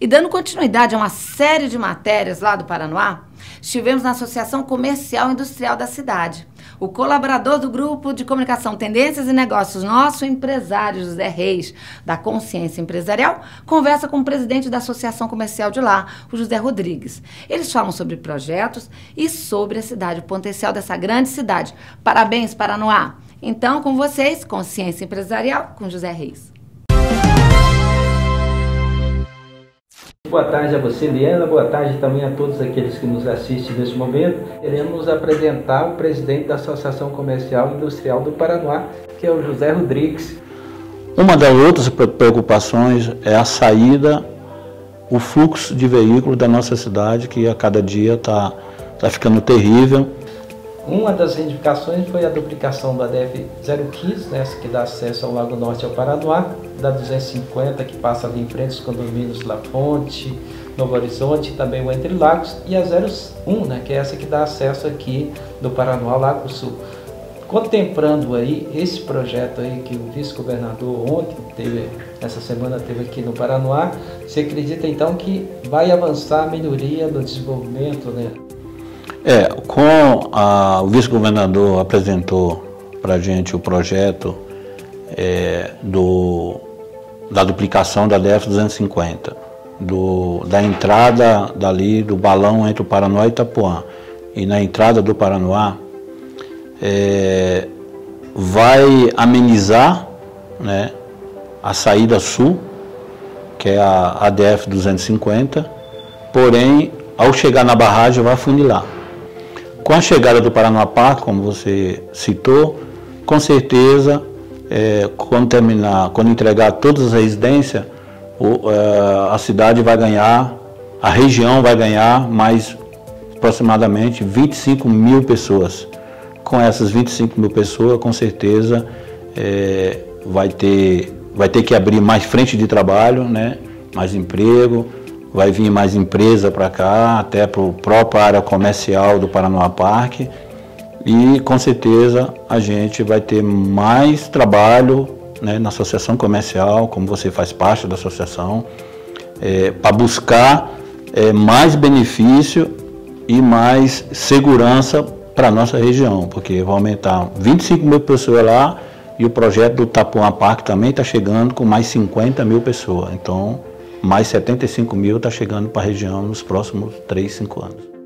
E dando continuidade a uma série de matérias lá do Paranoá, estivemos na Associação Comercial e Industrial da cidade. O colaborador do grupo de comunicação Tendências e Negócios, nosso empresário José Reis, da Consciência Empresarial, conversa com o presidente da Associação Comercial de lá, o José Rodrigues. Eles falam sobre projetos e sobre a cidade, o potencial dessa grande cidade. Parabéns, Paranoá! Então, com vocês, Consciência Empresarial, com José Reis. Boa tarde a você, Liana. Boa tarde também a todos aqueles que nos assistem neste momento. Queremos apresentar o presidente da Associação Comercial e Industrial do Paraná, que é o José Rodrigues. Uma das outras preocupações é a saída, o fluxo de veículos da nossa cidade, que a cada dia está tá ficando terrível. Uma das reivindicações foi a duplicação da DF 015, né, que dá acesso ao Lago Norte e ao Paranoá, da 250, que passa ali em frente aos condomínios La Fonte, Novo Horizonte, também o Entre Lagos, e a 01, né, que é essa que dá acesso aqui do Paranoá ao Lago Sul. Contemplando aí esse projeto aí que o vice-governador ontem teve, essa semana teve aqui no Paranoá, você acredita então que vai avançar a melhoria no desenvolvimento, né? É, com a, o vice-governador apresentou para a gente o projeto é, do, da duplicação da DF 250, do, da entrada dali do balão entre o Paranoá e Itapuã e na entrada do Paranoá, é, vai amenizar né, a saída sul, que é a ADF 250, porém, ao chegar na barragem vai funilar. Com a chegada do Paranaguá, como você citou, com certeza, é, quando terminar, quando entregar todas as residências, o, é, a cidade vai ganhar, a região vai ganhar mais aproximadamente 25 mil pessoas. Com essas 25 mil pessoas, com certeza, é, vai, ter, vai ter que abrir mais frente de trabalho, né? mais emprego, vai vir mais empresa para cá, até para a própria área comercial do Paranoá Parque. E com certeza a gente vai ter mais trabalho né, na associação comercial, como você faz parte da associação, é, para buscar é, mais benefício e mais segurança para a nossa região, porque vai aumentar 25 mil pessoas lá e o projeto do Tapuã Parque também está chegando com mais 50 mil pessoas. Então, mais 75 mil está chegando para a região nos próximos 3, 5 anos.